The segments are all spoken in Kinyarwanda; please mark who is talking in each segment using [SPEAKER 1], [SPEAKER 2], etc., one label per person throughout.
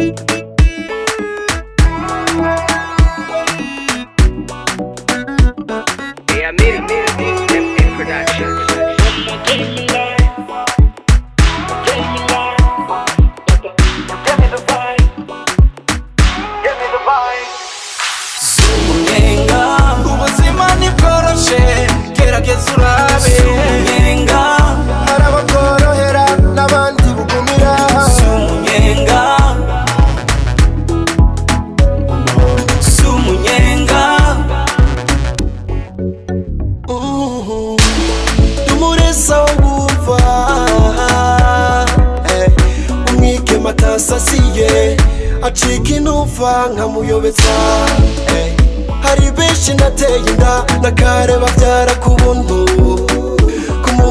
[SPEAKER 1] Hey, me
[SPEAKER 2] mwiza wo wumva eh, umwikema acika intuva nkamuyobeza eh, hari benshi nateye inda nakareba byara ku buntu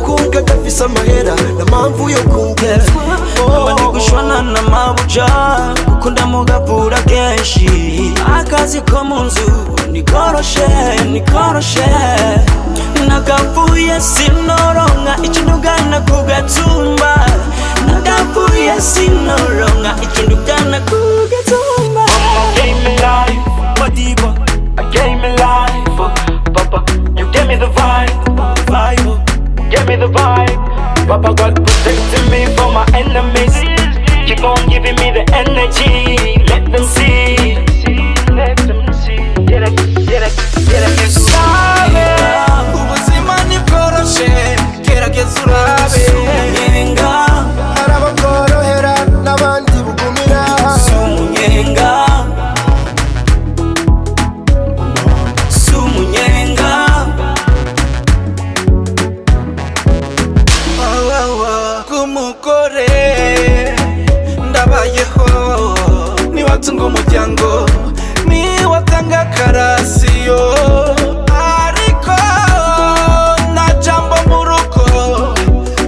[SPEAKER 1] ku adafise amahera na mpamvu yo kumvera oh. aba ndi gushwana na mabuja kuko ndamugavura kenshi akazi ko mu nzu nikoroshe nikoroshe nakavuye sinoronga ichinugana kugatumba nakavuye sinoronga ichinugana Papa God protecting me from my enemies Keep on giving me the energy
[SPEAKER 3] ndabayeho niwatunga umuryango niwatanga akarasiyo ariko na jambo mu rugo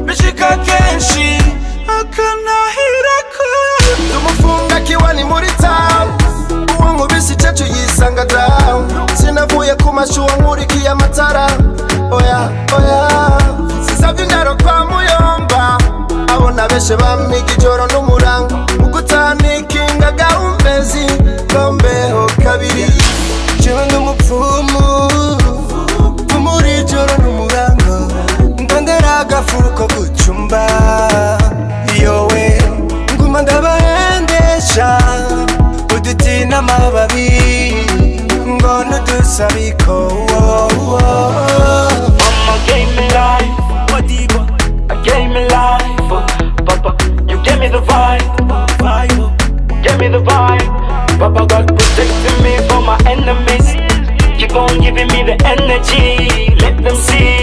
[SPEAKER 3] bishika kenshi akanahirako
[SPEAKER 2] tumufunga kiwani muri tawu uwo nkubise icacu yisanga dawu sinavuye ku mashuwa nkurikiye amatara oya oya sisavye indaro abeshe bampiga ijoro n'umurango mu gutanikinga gahumezi kombeho kabiri jewe
[SPEAKER 3] n'umupfumu kumuri ijoro n'umurango ndangara agafuko gucumba yowe nguma ndabahendesha uduti n'amababi ngo nudusabiko wowe
[SPEAKER 1] energy. Let them see.